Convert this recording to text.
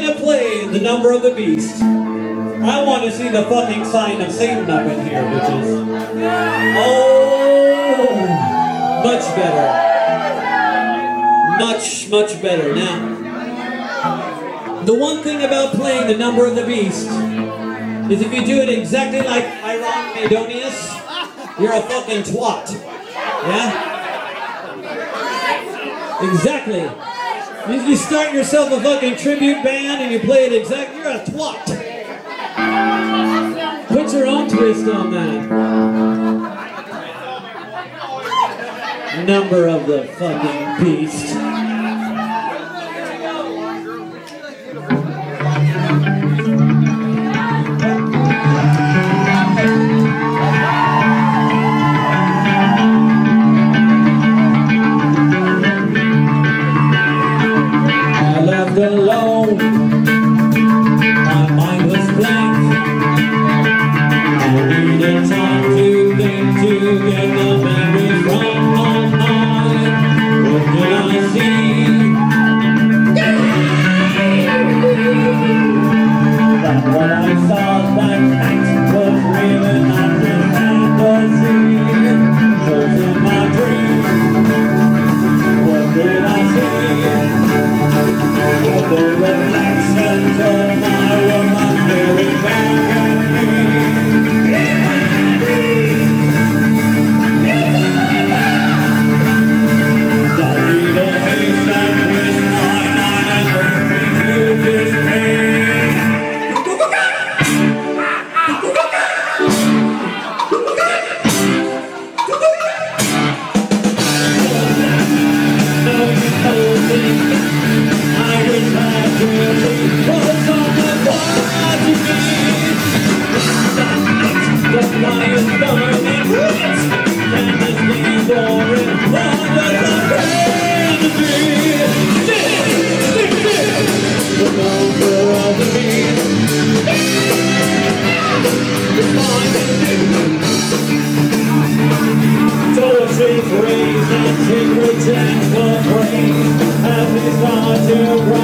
gonna play the number of the beast, I want to see the fucking sign of Satan up in here, bitches. Oh, much better. Much, much better. Now, the one thing about playing the number of the beast is if you do it exactly like Iron Maiden does, you're a fucking twat. Yeah? Exactly. If you start yourself a fucking tribute band and you play it exactly, you're a twat. Put your own twist on that. Number of the fucking beast. That night Poetry, praise, and secrets and the praise As we start to cry